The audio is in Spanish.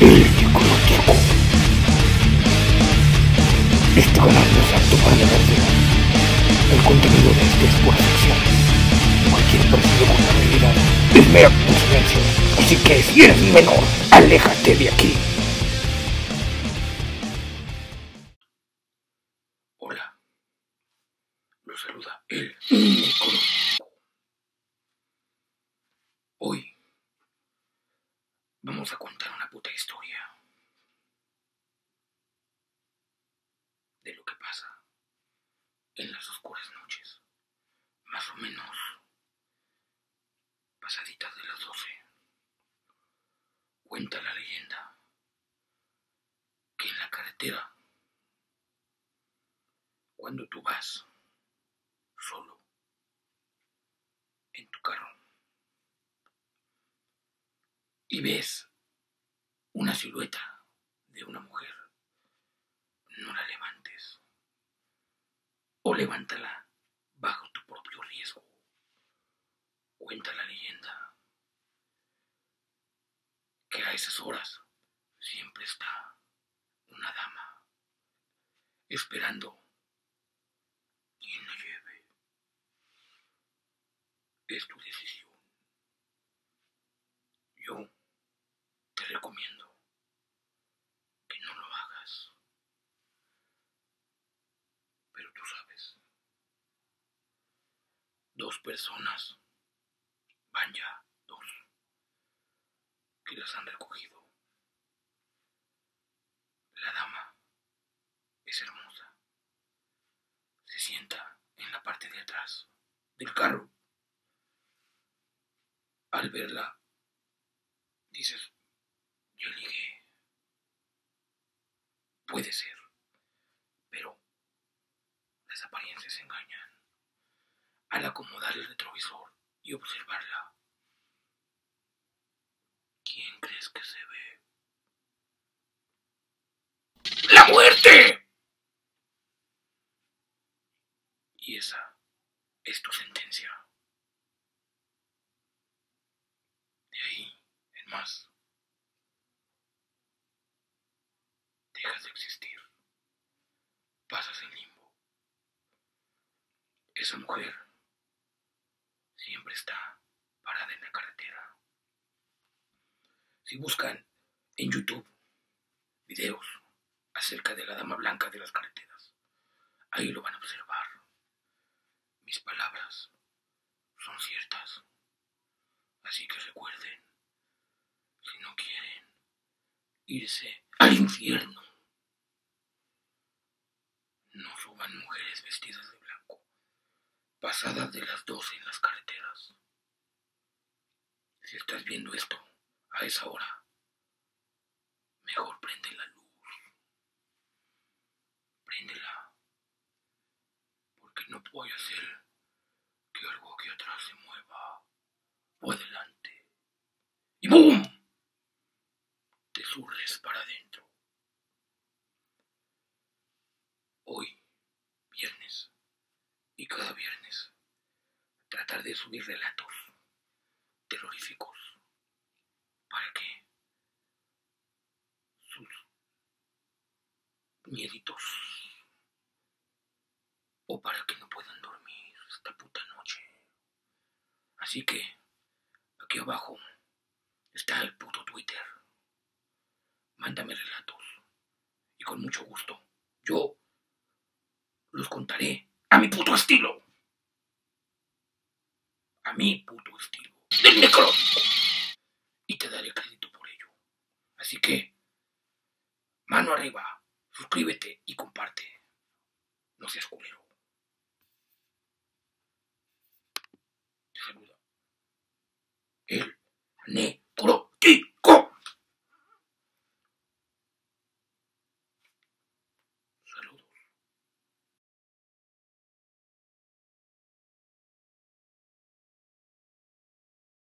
El Necrótico. Este canal no es apto para de edad. El contenido de este es pura ficción. Cualquier parecido con la realidad es mera coincidencia. Así que si eres menor, aléjate de aquí. Hola. Lo saluda el Necrótico. Hoy vamos a contar una puta historia de lo que pasa en las oscuras noches, más o menos pasaditas de las doce. Cuenta la leyenda que en la carretera, cuando tú vas solo en tu carro, y ves una silueta de una mujer, no la levantes. O levántala bajo tu propio riesgo. Cuenta la leyenda que a esas horas siempre está una dama esperando quien la lleve. Es tu decisión. Yo te recomiendo que no lo hagas. Pero tú sabes, dos personas, van ya dos, que las han recogido. La dama es hermosa. Se sienta en la parte de atrás del carro. Al verla, dices, yo ligué. Puede ser, pero las apariencias engañan. Al acomodar el retrovisor y observarla, ¿quién crees que se ve? ¡La muerte! Y esa es tu sentencia. De ahí en más. dejas de existir. Pasas en limbo. Esa mujer siempre está parada en la carretera. Si buscan en YouTube videos acerca de la dama blanca de las carreteras, ahí lo van a observar. Mis palabras son ciertas. Así que recuerden, si no quieren irse al infierno, no suban mujeres vestidas de blanco, pasadas de las 12 en las carreteras. Si estás viendo esto a esa hora, mejor prende la luz. Préndela. Porque no puedo hacer que algo aquí atrás se mueva o adelante. ¡Y ¡boom! Te surres para adentro. Hoy, viernes, y cada viernes, tratar de subir relatos terroríficos para que sus mieditos o para que no puedan dormir esta puta noche. Así que aquí abajo está el puto Twitter. Mándame relatos y con mucho gusto yo los contaré a mi puto estilo. A mi puto estilo. Del necrótico. Y te daré crédito por ello. Así que, mano arriba, suscríbete y comparte. No seas culero.